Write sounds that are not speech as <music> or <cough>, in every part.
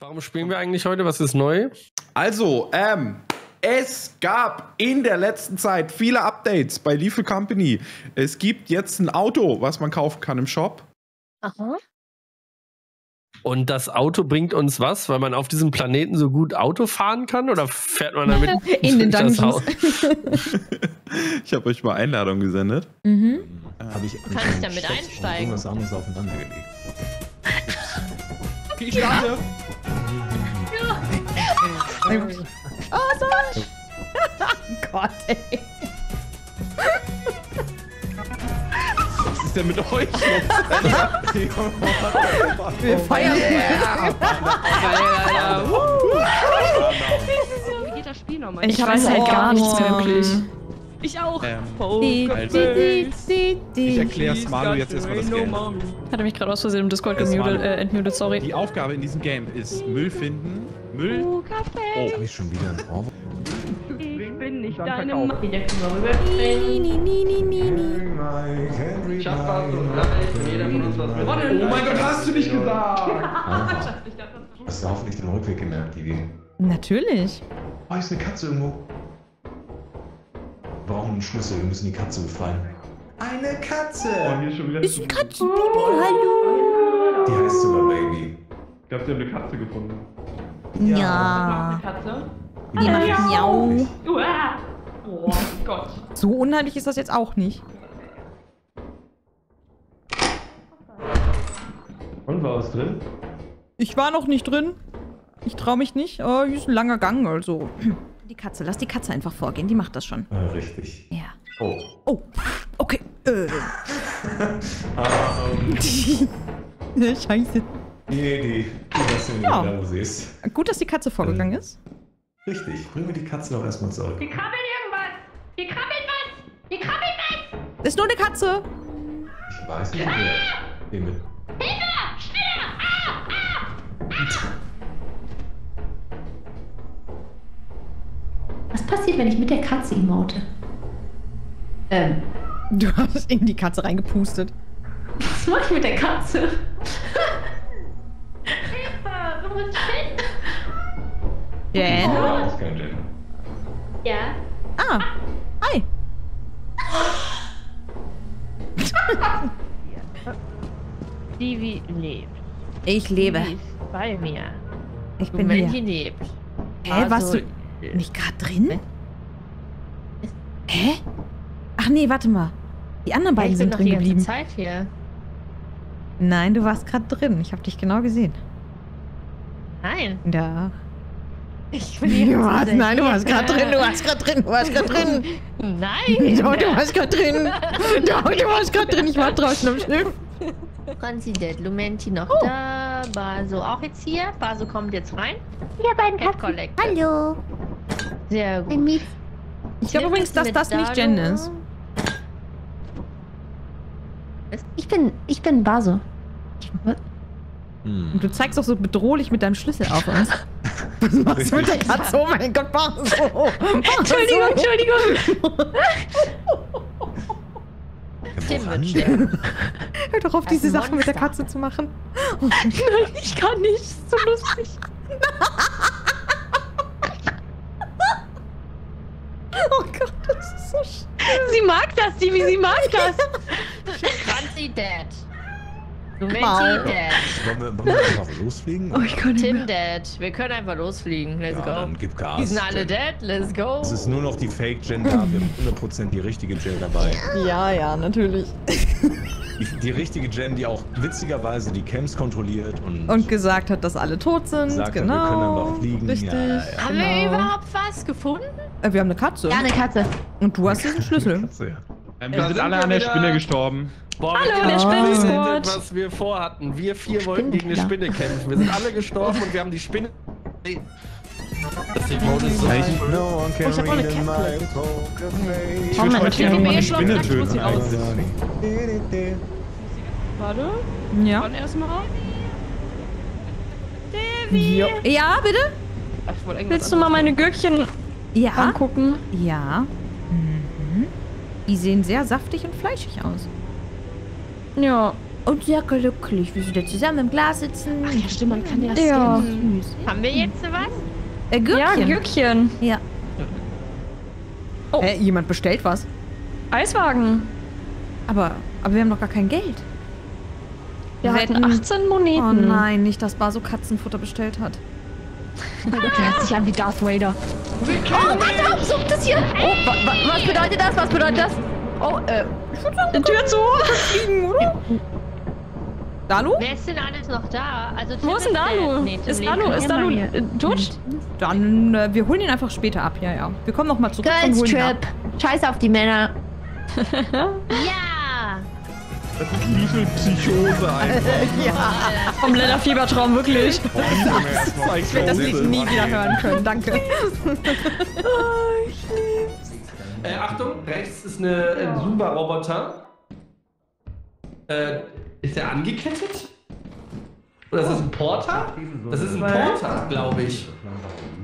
Warum spielen wir eigentlich heute? Was ist neu? Also, ähm, es gab in der letzten Zeit viele Updates bei Lethal Company. Es gibt jetzt ein Auto, was man kaufen kann im Shop. Aha. Und das Auto bringt uns was, weil man auf diesem Planeten so gut Auto fahren kann? Oder fährt man damit <laughs> In den das Dungeons. Haus? <laughs> ich habe euch mal Einladung gesendet. Mhm. Habe ich Du kannst damit einsteigen. Irgendwas anderes aufeinander gelegt. <laughs> Okay, ich starte. Oh, so. oh <laughs> Gott, ey. Was ist denn mit euch los? <laughs> Wir feiern. Wie geht das Spiel nochmal? Ich weiß halt gar nichts wirklich. Ich auch. Ähm, Also, die, die, die, ich die. erkläre Malu jetzt erstmal das Game. Hatte mich gerade aus Versehen im Discord gemutet, äh, entmutet, sorry. Die Aufgabe in diesem Game ist Müll finden, Müll. Oh, Kaffee. Oh, Habe ich schon wieder ein Ohr? Ich bin nicht deine. Mann. Oh mein Gott, hast du nicht gesagt? Hast du hoffentlich den Rückweg gemerkt, Ivi? Natürlich. Oh, hier ist eine Katze irgendwo. Wir brauchen einen Schlüssel, wir müssen die Katze befreien. Eine Katze! Oh, hier ist schon wieder. Ist ein Katzenbaby, hallo. Die heißt sogar Baby. Ich glaube, sie haben eine Katze gefunden. Ja. Katze. Die macht Miau. Uah. Oh Gott. So unheimlich ist das jetzt auch nicht. Und war was drin? Ich war noch nicht drin. Ich trau mich nicht. Oh, hier ist ein langer Gang, also. <clears throat> Die Katze, lass die Katze einfach vorgehen. Die macht das schon. Äh, richtig. Ja. Oh. Oh, okay. Äh. <laughs> Scheiße. Die Idee. Die lassen wir Ja. nicht da, wo sie ist. Gut, dass die Katze vorgegangen ist. Richtig. Bringen wir die Katze doch erstmal zurück. Hier krabbelt irgendwas. Hier krabbelt was. Hier krabbelt was. Ist nur eine Katze. Ich weiß nicht, wer. Wen mit. Was passiert, wenn ich mit der Katze emote? Ähm, Du hast in die Katze reingepustet. was mache ich mit der Katze? Hilfe. Wo? Jen? Oh, kein Jen. Ja. Ah. Hi. Stevie lebt. Ich lebe. Sie ist bei mir. Ich bin Moment, hier. die lebt. Hä, warst Also, du nicht gerade drin? Hä? Ach nee, warte mal. Die anderen beiden ich bin sind noch drin die ganze geblieben. Zeit hier. Nein, du warst gerade drin. Ich habe dich genau gesehen. Nein. Ja. Ich bin die Du ganze warst, nein, du hier. warst gerade drin. Du warst gerade drin. Du warst gerade drin. <laughs> Nein. <laughs> Doch, du warst gerade drin. <laughs> Doch, du warst gerade drin. Ich war draußen am Schiff. Considet, Lumenti noch Oh. da. Baso auch jetzt hier. Baso kommt jetzt rein. Ja, beiden Cat. Hallo. Sehr gut. Ich glaube übrigens, dass das nicht. Jen ist. Ich bin, ich bin Baso. Hm. Und du zeigst auch so bedrohlich mit deinem Schlüssel auf uns. <laughs> Was machst du mit der Katze? Oh mein Gott, Baso. <laughs> Entschuldigung, Entschuldigung. Tim wird sterben. Hör doch auf, Das diese Sachen mit der. Katze zu machen. <laughs> Nein, ich kann nicht. Ist so lustig. Oh Gott, das ist so schön. Sie mag das, Stevie, sie mag das. Franzi dead. Lumenti Wow. dead. Wollen wir, wollen wir einfach losfliegen? Oh, ich kann nicht Tim mehr. dead. Wir können einfach losfliegen. Let's ja, go. dann gib Gas. Die sind alle Jen. dead. Let's go. Es ist nur noch die Fake-Gen da. Wir haben 100% die richtige Gen dabei. Ja, ja, natürlich. Die, die richtige Gen, die auch witzigerweise die Camps kontrolliert und, Und gesagt hat, dass alle tot sind. Sagt hat, wir genau. können einfach fliegen. Richtig. Ja, ja. Haben wir genau. überhaupt was gefunden? Äh, wir haben eine Katze. ja, eine Katze. Und du hast diesen Schlüssel. Katze, ja. Ähm, wir sind sind alle wir an der wieder. Spinne gestorben. Boah, Hallo, wir der haben Spinnensquad. was wir vorhatten. Wir vier wollten gegen eine. Spinne kämpfen. Wir sind alle gestorben und wir haben die Spinne. Das ist so. No one can ich hab auch eine face. Ich würde Moment, heute gerne ich mal eine schon Spinne töten. eigentlich. Warte, Ja. wann erstmal? Ja, ja bitte? Ich Willst du mal meine Gürkchen Ja. angucken? Ja. Mhm. Die sehen sehr saftig und fleischig aus. Ja. und sehr glücklich, wie sie da zusammen im Glas sitzen. Ach ja, stimmt, man kann ja Ja. scannen. Süß. Haben wir jetzt was? Äh, Ja, Gürkchen. Gürkchen. Ja. Oh. Äh, jemand bestellt was. Eiswagen. Aber, aber wir haben doch gar kein Geld. Wir Wir hatten hätten- 18 Moneten. Oh nein, nicht, dass Baso Katzenfutter bestellt hat. <laughs> Der hört sich an wie Darth Vader. Oh, warte auf, sucht es hier. Oh, wa wa was bedeutet das? Was bedeutet das? Oh, äh, Die Tür zu. Fliegen, oder? Dalu? Wer ist denn alles noch da? Also Wo ist denn Dalu? Nee, Ist Dalu, ist Dalu hier. äh, tot? Dann, äh, wir holen ihn einfach später ab, ja, ja. Wir kommen nochmal zurück und Girls holen ihn ab. Trip. Scheiß auf die Männer. Ja! Das ist Liefelpsychose einfach. <laughs> Kompletter Fiebertraum, wirklich. Ich werde das Lied nie wieder hören können, danke. <laughs> Äh, Achtung, rechts ist eine, ein Zumba-Roboter. Äh, ist der angekettet? Oder ist das ein Porter? Das ist ein Porter, glaube ich.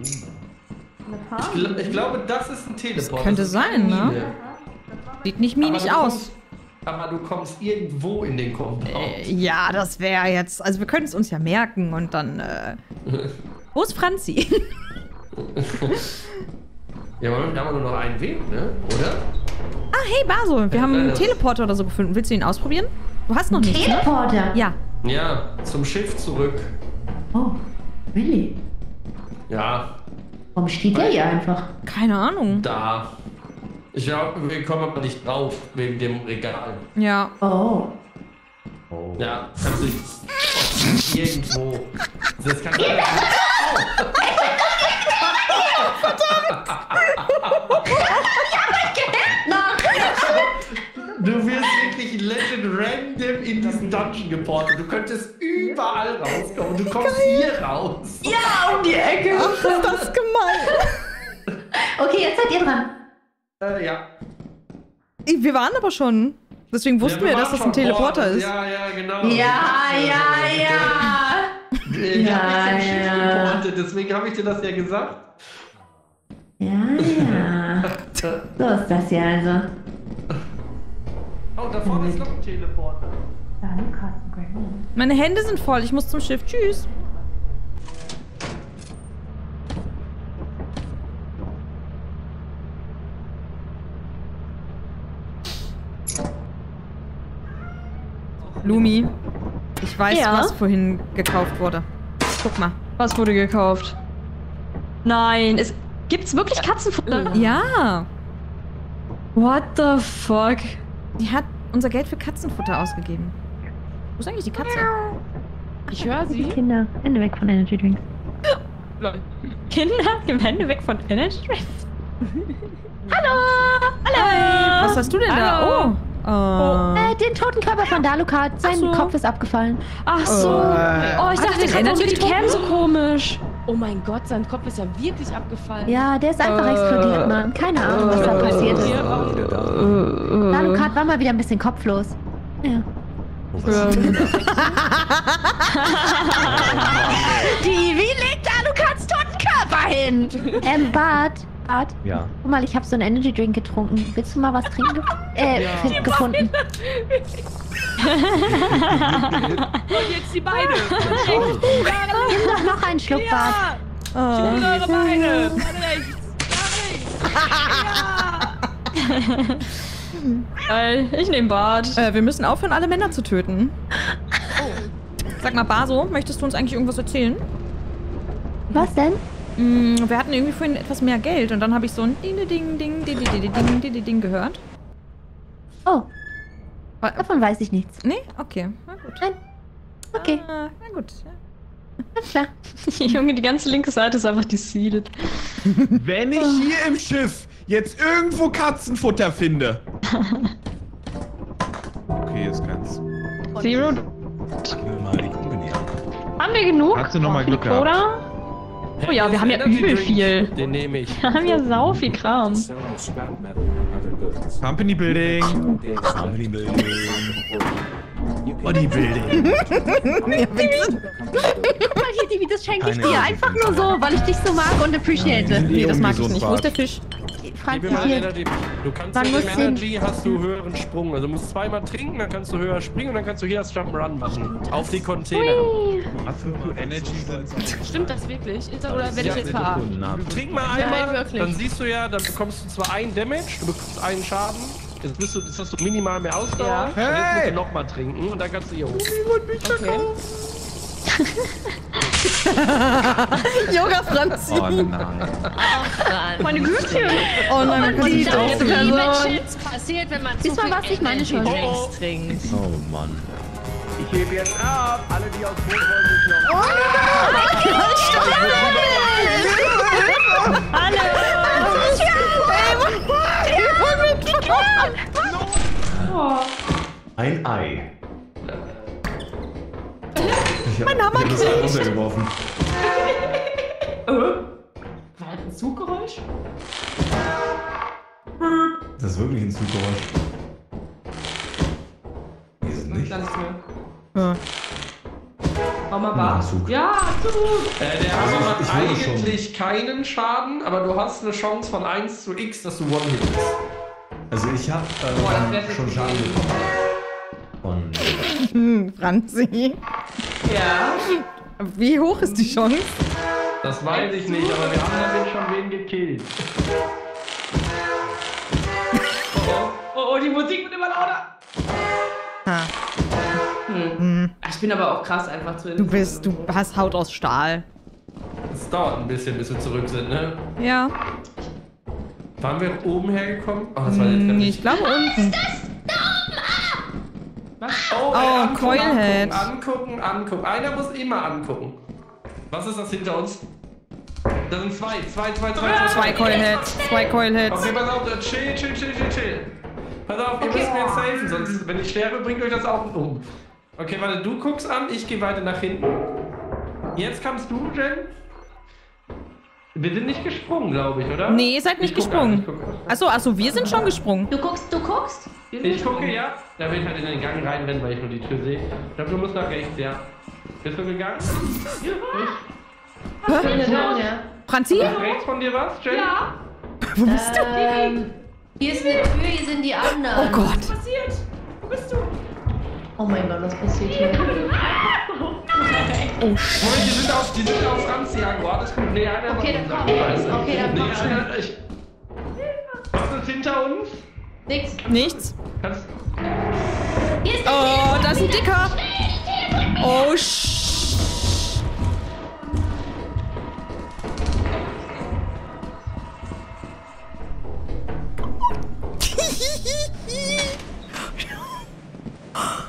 Ich, gl ich glaube, das ist ein Teleporter. könnte Das ist sein, ne? Sieht nicht du aus. Kommst, aber du kommst irgendwo in den Compound. Äh, ja, das wäre jetzt. Also, wir können es uns ja merken und dann. Äh, <laughs> wo ist Franzi? <laughs> Ja, aber wir haben nur noch einen Weg, ne? Oder? ah, hey, Baso, wir haben Äh, einen Teleporter oder so gefunden. Willst du ihn ausprobieren? Du hast noch ne? Teleporter. Ja. Ja, zum Schiff zurück. Oh, really? Ja, Warum steht der hier einfach? Keine Ahnung. da. Ich glaube, wir kommen aber nicht drauf wegen dem Regal. Ja. Oh. Ja, kannst du irgendwo. Das kann <laughs> sein. Du wirst wirklich legend random in diesen Dungeon geportet. Du könntest überall rauskommen. Du kommst hier raus. Ja, um die Ecke. Ach, ist das gemein. <laughs> Okay, jetzt seid ihr dran. Äh, ja. Wir waren aber schon. Deswegen wussten Ja, wir, waren dass das ein Teleporter ist. Ja, ja, genau. Ja, ja, ja. Ich Ja, hab mich zum Schiff ja. geportet, deswegen habe ich dir das ja gesagt. Ja, ja. <laughs> So ist das ja also. Oh, da vorne ist noch ein Teleporter. Meine Hände sind voll. Ich muss zum Schiff. Tschüss. Lumi, ich weiß, Ja? was vorhin gekauft wurde. Guck mal. Was wurde gekauft? Nein, es gibt's wirklich Katzenfutter? Ja, What the fuck? die hat unser Geld für Katzenfutter ausgegeben. Wo ist eigentlich die Katze? Ich höre Die sie. Kinder. Ende weg von Energy Drinks. Kinder, die Hände weg von Energy Drinks. Was hast du denn Hallo. da? Oh. Äh, den toten Körper von Dalukat. Sein so. Kopf ist abgefallen. Ach so. Äh. Oh, ich dachte warum wird die Energy Cam so komisch? Oh mein Gott, sein Kopf ist ja wirklich abgefallen. Ja, der ist einfach explodiert, Mann. Keine Ahnung, was da passiert ist. Dalukat war mal wieder ein bisschen kopflos. Ja. <laughs> Die, wie legt Alukats toten Körper hin? Ähm, Bart, Bart, Ja. guck mal, ich habe so einen Energy Drink getrunken. Willst du mal was trinken? <laughs> Äh, find- gefunden. jetzt die Beine. Nimm doch noch einen Schluck, Bart. Oh. Eure Beine. Geil, ich nehme Bart. Äh, wir müssen aufhören, alle Männer zu töten. Sag mal, Baso, möchtest du uns eigentlich irgendwas erzählen? Was denn? Mm, wir hatten irgendwie vorhin etwas mehr Geld und dann habe ich so ein Ding, Ding, Ding, Ding, Ding, Ding, gehört. Oh, davon weiß ich nichts. Nee? Okay, na gut. Nein. Okay, Ah, na gut. Ja. alles klar. <laughs> Junge, die ganze linke Seite ist einfach deseated. Wenn ich hier im Schiff jetzt irgendwo Katzenfutter finde. Okay, jetzt kann's. Zero. Gucken wir mal die Company an. Haben wir genug? Hast du noch mal Glück gehabt. Oder? Oh ja, wir haben ja übel viel. Den nehme ich. Wir haben ja sau viel Kram. Company Building. Company Building. Bodybuilding. <laughs> Guck mal hier, Divi, das schenke ich dir. Einfach nur so, weil ich dich so mag und appreciate. Nee, das mag ich nicht. Wo ist der. Fisch? Gib Franzi, mir mal hier. Energy. Du kannst Man mit dem Energy hast du höheren Sprung. Also du musst zweimal trinken, dann kannst du höher springen und dann kannst du hier das Jump'n'Run machen. Auf die Container. Dafür Energy <laughs> Stimmt das wirklich? Ist das, oder werde ich jetzt verarscht? Trink mal einmal, dann siehst du ja, dann bekommst du zwar einen Damage, du bekommst einen Schaden. Jetzt, bist du, jetzt hast du minimal mehr Ausdauer. Ja. Und jetzt musst Hey! du nochmal trinken und dann kannst du hier hoch. Okay. <laughs> <laughs> <laughs> Yoga Franzi. Oh nein. Meine Güte. Oh nein, man kann sie nicht. Was passiert, wenn man Diesmal war es nicht meine Schuld. Oh, Trinkt. Oh Mann. ich hebe jetzt ab. Alle, die aufs Boot wollen, noch. Ein Ei. Ich hab, mein Hammer ich hab das runtergeworfen. War das ein Zuggeräusch? Das ist wirklich ein Zuggeräusch. Nee, ist es nicht. Gar nichts mehr. Ja. Hau mal Ja, bar. Zug. Ja, Zug. Äh, der Also Hammer ich- macht ich würde eigentlich keinen Schaden, aber du hast eine Chance von 1 zu X, dass du One-Hit bist. Also ich hab Boah, das äh, wär schon Schaden bekommen. Von Hm, Franzi. Ja. Wie hoch ist die Chance? Das weiß ich nicht, aber wir haben damit schon wen gekillt. Oh, oh, oh, die Musik wird immer lauter. Ha. Hm. Ach, Ich bin aber auch krass einfach zu Du bist, du hast Haut aus Stahl. Es dauert ein bisschen, bis wir zurück sind, ne? Ja. Waren wir oben hergekommen? Oh, das war jetzt Hm, ganz Ich glaube unten. Oh, Oh, angucken, Coilhead. Angucken, angucken, angucken. Einer muss immer angucken. Was ist das hinter uns? Da sind zwei, zwei, zwei, zwei, Zwei Coilheads. Zwei Coilheads. Okay, pass auf, chill, chill, chill, chill, chill. Pass auf, ihr müsst mir jetzt helfen, sonst, wenn ich sterbe, bringt euch das auch um. Okay, warte, du guckst an, ich gehe weiter nach hinten. Jetzt kannst du, Jen. Wir sind nicht gesprungen, glaube ich, oder? Nee, ihr seid nicht gesprungen. Achso, achso, wir sind schon gesprungen. Du guckst, du guckst? Ich gucke, ja. Da will ich halt in den Gang reinrennen, weil ich nur die Tür sehe. Ich glaube, du musst nach rechts, ja. Bist du gegangen? Ich bin gegangen, ja. Franzi? Ist rechts von dir was, Jen? Ja. <laughs> Wo bist du? Ähm, hier ist eine Tür, hier sind die anderen. Oh Gott. Was passiert? Wo bist du? Oh mein Gott, was passiert hier? <laughs> Oh, Moment, die sind auf, die sind auf Franz Jaguar. Das kommt. Nee, einer Okay, dann komm. Scheiße. Okay, dann nee, komm. einer, ich, Was ist hinter uns? Nix. Nichts. Kannst, Hier ist Oh, da ist ein Dicker. Oh, sch. <laughs> <laughs>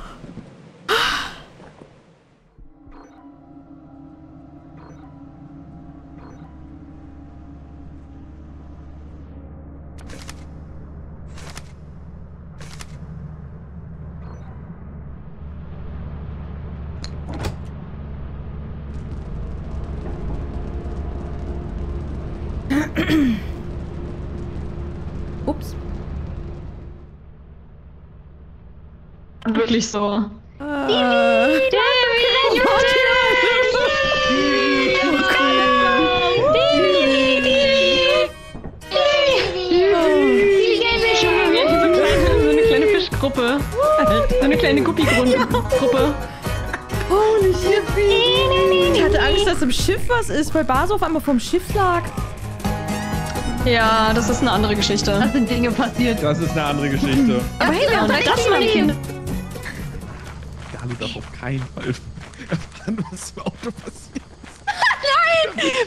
<clears throat> Ups. Wirklich so. Äh, So eine kleine Fischgruppe. So eine kleine Guppigruppe. Holy shit. Ich hatte Angst, dass im Schiff was ist, weil Baso auf einmal vom Schiff lag. Ja, das ist eine andere Geschichte. Da sind Dinge passiert. Das ist eine andere Geschichte. Aber hey, wir haben Und das meine Kinder. Dali doch auf keinen Fall erfahren, was im Auto passiert.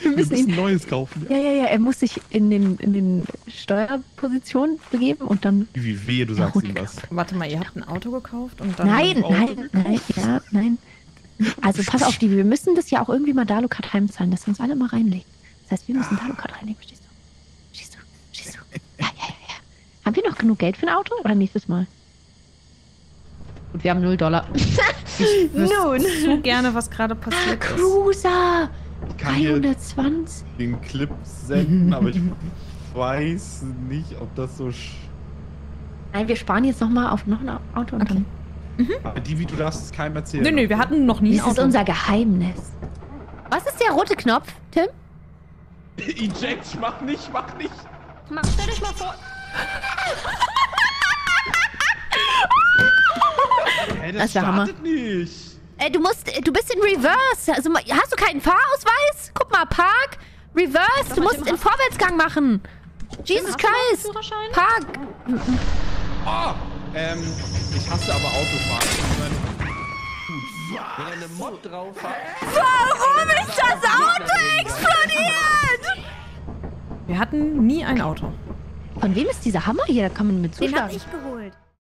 Wir müssen Wir ihn. müssen Neues kaufen. Ja, ja, ja, er muss sich in den, in den Steuerposition begeben und dann. Wie wehe, du sagst ihm das. Warte mal, ihr habt ein Auto gekauft und dann. Nein, nein, nein, ja, nein. Also pass auf, die, wir müssen das ja auch irgendwie mal Dalukart heimzahlen, dass wir uns alle mal reinlegen. Das heißt, wir müssen Dalukart reinlegen, verstehst? Ja, ja, ja, ja. Haben wir noch genug Geld für ein Auto oder nächstes Mal? Gut, wir haben 0 Dollar. <laughs> Nun. so gerne, was gerade Ah, passiert ist. Cruiser! Ich kann hier 320. den Clip senden, aber ich weiß nicht, ob das so. sch- Nein, wir sparen jetzt nochmal auf noch ein Auto und Okay. Aber die, wie du darfst es keinem erzählen. Nö, nö, wir hatten noch nie Das ist unser Geheimnis. Was ist der rote Knopf, Tim? Eject, mach nicht, mach nicht. Mach, stell dich mal vor. Ey, Das Hammer. startet nicht. Ey, du musst, du bist in Reverse. Also, hast du keinen Fahrausweis? Guck mal, Park, Reverse. Du musst in Vorwärtsgang machen. Jesus Christ. Park. Oh, ähm, ich hasse aber Autofahren. Wenn eine Mod drauf hat. Warum ist das Auto explodiert? Wir hatten nie ein Auto. Von wem ist dieser Hammer hier? Da kann man mit Den hab zuschlagen. ich geholt.